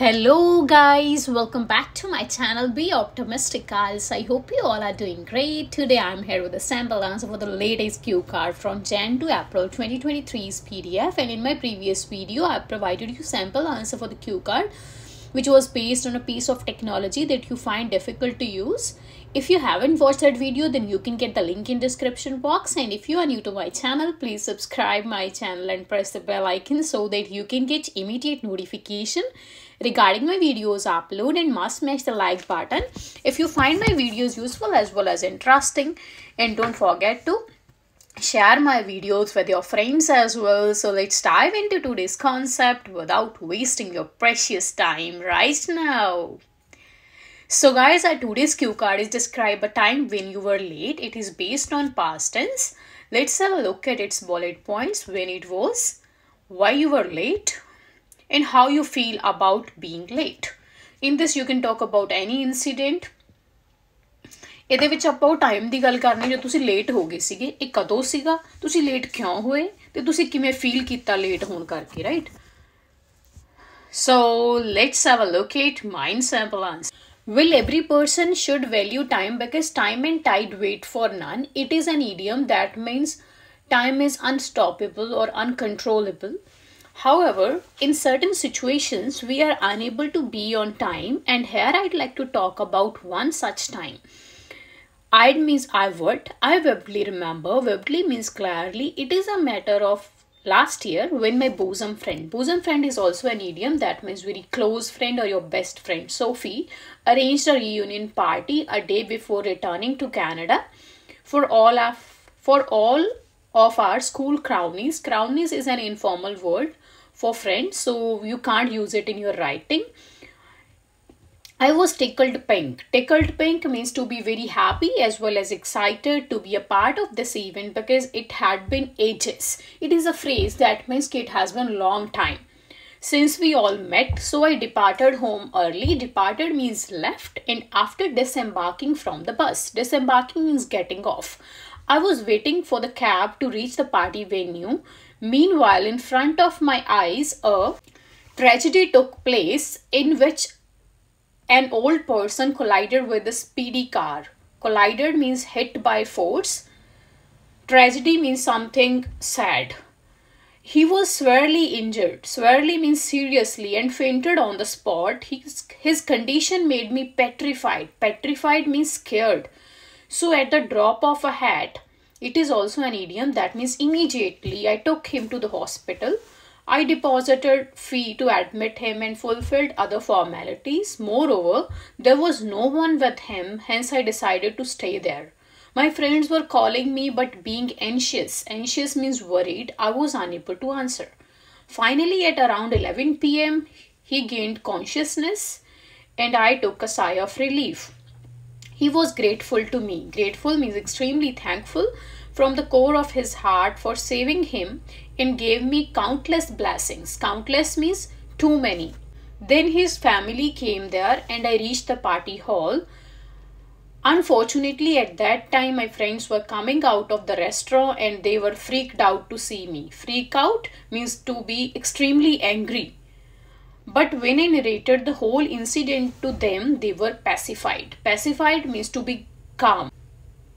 Hello guys, welcome back to my channel Be Optimistic guys. I hope you all are doing great. Today I'm here with a sample answer for the latest cue card from Jan to April 2023's PDF and in my previous video I provided you sample answer for the cue card which was based on a piece of technology that you find difficult to use. If you haven't watched that video then you can get the link in description box. And if you are new to my channel please subscribe my channel and press the bell icon so that you can get immediate notification regarding my videos upload and must smash the like button if you find my videos useful as well as interesting and don't forget to share my videos with your friends as well so let's dive into today's concept without wasting your precious time right now so guys, our today's cue card is describe a time when you were late. It is based on past tense. Let's have a look at its bullet points when it was, why you were late, and how you feel about being late. In this you can talk about any incident. ਇਹਦੇ ਵਿੱਚ ਆਪਾਂ time ਦੀ ਗੱਲ ਕਰਨੀ ਜੇ ਤੁਸੀਂ late ਹੋ ਗਏ ਸੀਗੇ ਇਹ ਕਦੋਂ ਸੀਗਾ ਤੁਸੀਂ ਲੇਟ ਕਿਉਂ ਹੋਏ ਤੇ ਤੁਸੀਂ ਕਿਵੇਂ ਫੀਲ ਕੀਤਾ ਲੇਟ ਹੋਣ ਕਰਕੇ right so let's have a look at mind sample answer Will every person should value time because time and tide wait for none? It is an idiom that means time is unstoppable or uncontrollable. However, in certain situations, we are unable to be on time, and here I'd like to talk about one such time. I'd means I would, I vividly remember, vividly means clearly, it is a matter of last year when my bosom friend bosom friend is also an idiom. That means very close friend or your best friend sophie arranged a reunion party a day before returning to canada for all of for all of our school crownies. Crownies is an informal word for friends so you can't use it in your writing I was tickled pink. Tickled pink means to be very happy as well as excited to be a part of this event because it had been ages. It is a phrase that means it has been a long time since we all met. So I departed home early. Departed means left and after disembarking from the bus. Disembarking means getting off. I was waiting for the cab to reach the party venue. Meanwhile, in front of my eyes, a tragedy took place in which an old person collided with a speedy car. Collided means hit by force. Tragedy means something sad. He was severely injured. Severely means seriously and fainted on the spot. His, his condition made me petrified. Petrified means scared. So at the drop of a hat, it is also an idiom that means immediately I took him to the hospital. I deposited fee to admit him and fulfilled other formalities. Moreover, there was no one with him, hence I decided to stay there. My friends were calling me, but being anxious, anxious means worried, I was unable to answer. Finally, at around 11 pm, he gained consciousness and I took a sigh of relief. He was grateful to me. Grateful means extremely thankful from the core of his heart for saving him and gave me countless blessings. Countless means too many. Then his family came there and I reached the party hall. Unfortunately, at that time, my friends were coming out of the restaurant and they were freaked out to see me. Freak out means to be extremely angry. But when I narrated the whole incident to them, they were pacified. Pacified means to be calm.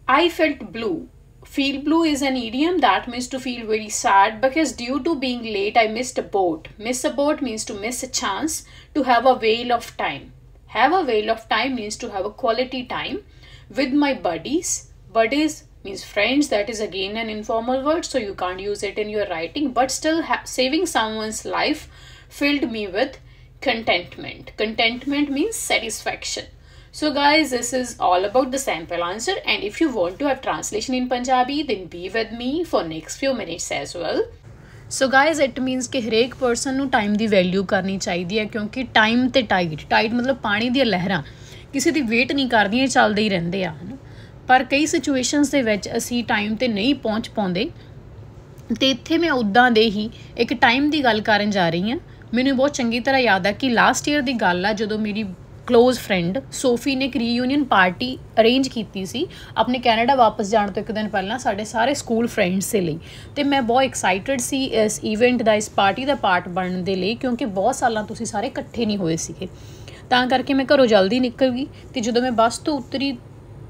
I felt blue. Feel blue is an idiom that means to feel very sad because due to being late, I missed a boat. Miss a boat means to miss a chance to have a whale of time. Have a whale of time means to have a quality time with my buddies. Buddies means friends. That is again an informal word, so you can't use it in your writing. But still, saving someone's life filled me with contentment. Contentment means satisfaction. So guys, this is all about the sample answer and if you want to have translation in Punjabi, then be with me for next few minutes as well. So guys it means ਕਿ ਹਰੇਕ person ਨੂੰ time ਦੀ value ਕਰਨੀ ਚਾਹੀਦੀ ਹੈ ਕਿਉਂਕਿ time ਤੇ tide tide ਮਤਲਬ ਪਾਣੀ ਦੀਆਂ ਲਹਿਰਾਂ ਕਿਸੇ ਦੀ ਵੇਟ ਨਹੀਂ ਕਰਦੀਆਂ ਚੱਲਦੇ ਹੀ ਰਹਿੰਦੇ ਆ ਪਰ ਕਈ ਸਿਚੁਏਸ਼ਨਸ ਦੇ ਵਿੱਚ ਅਸੀਂ ਟਾਈਮ ਤੇ ਨਹੀਂ ਪਹੁੰਚ ਪਾਉਂਦੇ ਤੇ ਇੱਥੇ ਮੈਂ ਉਦਾਂ ਦੇ ਹੀ ਇੱਕ ਟਾਈਮ ਦੀ ਗੱਲ ਕਰਨ ਜਾ ਰਹੀ ਹਾਂ ਮੈਨੂੰ ਬਹੁਤ ਚੰਗੀ ਤਰ੍ਹਾਂ ਯਾਦ ਆ ਕਿ ਲਾਸਟ ਈਅਰ ਦੀ ਗੱਲ ਆ, ਜਦੋਂ ਮੇਰੀ ਕਲੋਜ਼ ਫਰੈਂਡ ਸੋਫੀ ਨੇ ਇੱਕ ਰੀਯੂਨੀਅਨ ਪਾਰਟੀ ਅਰੇਂਜ ਕੀਤੀ ਸੀ, ਆਪਣੇ ਕੈਨੇਡਾ ਵਾਪਸ ਜਾਣ ਤੋਂ ਇੱਕ ਦਿਨ ਪਹਿਲਾਂ ਸਾਡੇ ਸਾਰੇ ਸਕੂਲ ਫਰੈਂਡਸ ਦੇ ਲਈ। ਤੇ ਮੈਂ ਬਹੁਤ ਐਕਸਾਈਟਿਡ ਸੀ ਇਸ ਇਵੈਂਟ ਦਾ, ਇਸ ਪਾਰਟੀ ਦਾ ਪਾਰਟ ਬਣਨ ਦੇ ਲਈ, ਕਿਉਂਕਿ ਬਹੁਤ ਸਾਲਾਂ ਤੁਸੀਂ ਸਾਰੇ ਇਕੱਠੇ ਨਹੀਂ ਹੋਏ ਸੀਗੇ। ਤਾਂ ਕਰਕੇ ਮੈਂ ਘਰੋਂ ਜਲਦੀ ਨਿਕਲ ਗਈ ਤੇ ਜਦੋਂ ਮੈਂ ਬੱਸ ਤੋਂ ਉਤਰੀ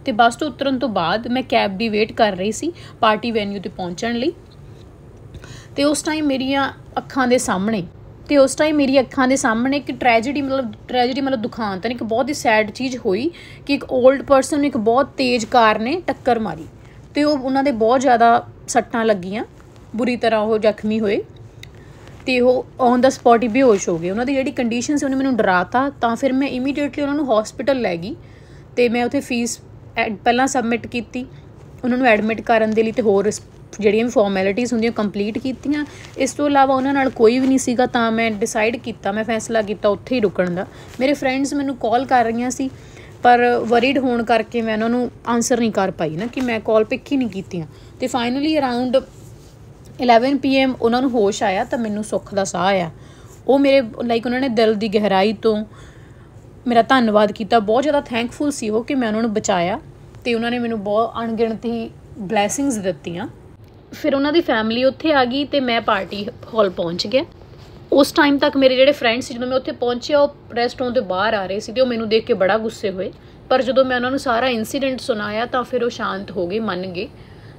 ਤੇ ਬੱਸ ਤੋਂ ਉਤਰਨ ਤੋਂ ਬਾਅਦ ਮੈਂ ਕੈਬ ਦੀ ਵੇਟ ਕਰ ਰਹੀ ਸੀ ਪਾਰਟੀ ਵੈਨਿਊ ਤੇ ਪਹੁੰਚਣ ਲਈ। ਤੇ ਉਸ ਟਾਈਮ ਮੇਰੀਆਂ ਅੱਖਾਂ ਦੇ ਸਾਹਮਣੇ ਤੇ ਉਸ ਟਾਈਮ ਮੇਰੀ ਅੱਖਾਂ ਦੇ ਸਾਹਮਣੇ ਇੱਕ ਟ੍ਰੈਜੇਡੀ ਮਤਲਬ ਟ੍ਰੈਜੇਡੀ ਮਤਲਬ ਦੁਖਾਂਤ ਨੇ ਇੱਕ ਬਹੁਤ ਹੀ ਸੈਡ ਚੀਜ਼ ਹੋਈ ਕਿ ਇੱਕ 올ਡ ਪਰਸਨ ਨੂੰ ਇੱਕ ਬਹੁਤ ਤੇਜ਼ ਕਾਰ ਨੇ ਟੱਕਰ ਮਾਰੀ ਤੇ ਉਹ ਉਹਨਾਂ ਦੇ ਬਹੁਤ ਜ਼ਿਆਦਾ ਸੱਟਾਂ ਲੱਗੀਆਂ, ਬੁਰੀ ਤਰ੍ਹਾਂ ਉਹ ਜ਼ਖਮੀ ਹੋਏ ਤੇ ਉਹ ਔਨ ਦਾ ਸਪੌਟ ਹੀ ਬੇਹੋਸ਼ ਹੋ ਗਏ। ਉਹਨਾਂ ਦੀ ਜਿਹੜੀ ਕੰਡੀਸ਼ਨ ਸੀ, ਉਹਨੇ ਮੈਨੂੰ ਡਰਾਤਾ, ਤਾਂ ਫਿਰ ਮੈਂ ਇਮੀਡੀਏਟਲੀ ਉਹਨਾਂ ਨੂੰ ਹਸਪੀਟਲ ਲੈ ਗਈ ਤੇ ਮੈਂ ਉੱਥੇ ਫੀਸ ਪਹਿਲਾਂ ਸਬਮਿਟ ਕੀਤੀ, ਉਹਨਾਂ ਨੂੰ ਐਡਮਿਟ ਕਰਨ ਦੇ ਲਈ ਤੇ ਹੋਰ ਜਿਹੜੀਆਂ ਵੀ ਫਾਰਮੈਲਿਟੀਆਂ ਹੁੰਦੀਆਂ ਕੰਪਲੀਟ ਕੀਤੀਆਂ, ਇਸ ਤੋਂ ਇਲਾਵਾ ਉਹਨਾਂ ਨਾਲ ਕੋਈ ਵੀ ਨਹੀਂ ਸੀਗਾ ਤਾਂ ਮੈਂ ਡਿਸਾਈਡ ਕੀਤਾ, ਮੈਂ ਫੈਸਲਾ ਕੀਤਾ ਉੱਥੇ ਹੀ ਰੁਕਣ ਦਾ। ਮੇਰੇ ਫਰੈਂਡਸ ਮੈਨੂੰ ਕਾਲ ਕਰ ਰਹੀਆਂ ਸੀ, ਪਰ ਵਰੀਡ ਹੋਣ ਕਰਕੇ ਮੈਂ ਉਹਨਾਂ ਨੂੰ ਆਨਸਰ ਨਹੀਂ ਕਰ ਪਾਈ ਨਾ, ਕਿ ਮੈਂ ਕਾਲ ਪਿਕ ਹੀ ਨਹੀਂ ਕੀਤੀਆਂ। ਤੇ ਫਾਈਨਲੀ ਅਰਾਊਂਡ 11 ਪੀਐਮ ਉਹਨਾਂ ਨੂੰ ਹੋਸ਼ ਆਇਆ ਤਾਂ ਮੈਨੂੰ ਸੁੱਖ ਦਾ ਸਾਹ ਆਇਆ। ਉਹ ਮੇਰੇ ਲਾਈਕ ਉਹਨਾਂ ਨੇ ਦਿਲ ਦੀ ਗਹਿਰਾਈ ਤੋਂ ਮੇਰਾ ਧੰਨਵਾਦ ਕੀਤਾ। ਬਹੁਤ ਜ਼ਿਆਦਾ ਥੈਂਕਫੁਲ ਸੀ ਉਹ ਕਿ ਮੈਂ ਉਹਨਾਂ ਨੂੰ ਬਚਾਇਆ ਤੇ ਉਹਨਾਂ ਨੇ ਮੈਨੂੰ ਬਹੁਤ ਅਣਗਿਣਤੀ ਬਲੇਸਿੰਗਸ ਦਿੱਤੀਆਂ। ਫਿਰ ਉਹਨਾਂ ਦੀ ਫੈਮਿਲੀ ਉੱਥੇ ਆ ਗਈ ਤੇ ਮੈਂ ਪਾਰਟੀ ਹਾਲ ਪਹੁੰਚ ਗਿਆ। ਉਸ ਟਾਈਮ ਤੱਕ ਮੇਰੇ ਜਿਹੜੇ ਫਰੈਂਡਸ ਸੀ, ਜਦੋਂ ਮੈਂ ਉੱਥੇ ਪਹੁੰਚਿਆ, ਉਹ ਰੈਸਟੋਰੈਂਟ ਤੋਂ ਬਾਹਰ ਆ ਰਹੇ ਸੀ ਤੇ ਉਹ ਮੈਨੂੰ ਦੇਖ ਕੇ ਬੜਾ ਗੁੱਸੇ ਹੋਏ। ਪਰ ਜਦੋਂ ਮੈਂ ਉਹਨਾਂ ਨੂੰ ਸਾਰਾ ਇਨਸੀਡੈਂਟ ਸੁਣਾਇਆ ਤਾਂ ਫਿਰ ਉਹ ਸ਼ਾਂਤ ਹੋ ਗਏ, ਮੰਨ ਗਏ।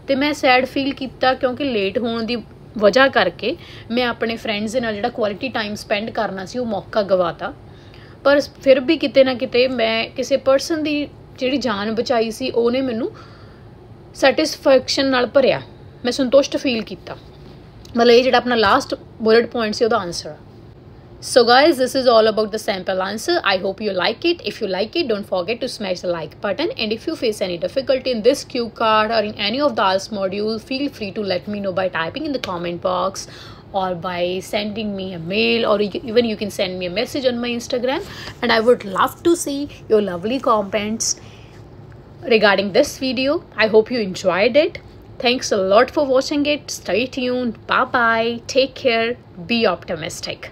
ਤੇ ਮੈਂ ਸੈਡ ਫੀਲ ਕੀਤਾ ਕਿਉਂਕਿ ਲੇਟ ਹੋਣ ਦੀ ਵਜ੍ਹਾ ਕਰਕੇ ਮੈਂ ਆਪਣੇ ਫਰੈਂਡਸ ਦੇ ਨਾਲ ਜਿਹੜਾ ਕੁਆਲਿਟੀ ਟਾਈਮ ਸਪੈਂਡ ਕਰਨਾ ਸੀ, ਉਹ ਮੌਕਾ ਗਵਾਤਾ। ਪਰ ਫਿਰ ਵੀ ਕਿਤੇ ਨਾ ਕਿਤੇ ਮੈਂ ਕਿਸੇ ਪਰਸਨ ਦੀ ਜਿਹੜੀ ਜਾਨ ਬਚਾਈ ਸੀ, ਉਹਨੇ ਮੈਨੂੰ ਸੈਟੀਸਫੈਕਸ਼ਨ ਨਾਲ ਭਰਿਆ। ਮੈਂ ਸੰਤੁਸ਼ਟ ਫੀਲ ਕੀਤਾ ਮਤਲਬ ਇਹ ਜਿਹੜਾ ਆਪਣਾ ਲਾਸਟ ਬੁਲਟ ਪੁਆਇੰਟ ਸੀ ਉਹਦਾ answer So guys, this is all about the sample answer. I hope you like it. If you like it, don't forget to smash the like button. And if you face any difficulty in this cue card or in any of the ALS module, feel free to let me know by typing in the comment box or by sending me a mail or even you can send me a message on my Instagram. And I would love to see your lovely comments regarding this video. I hope you enjoyed it. Thanks a lot for watching it. Stay tuned. Bye bye. Take care. Be optimistic.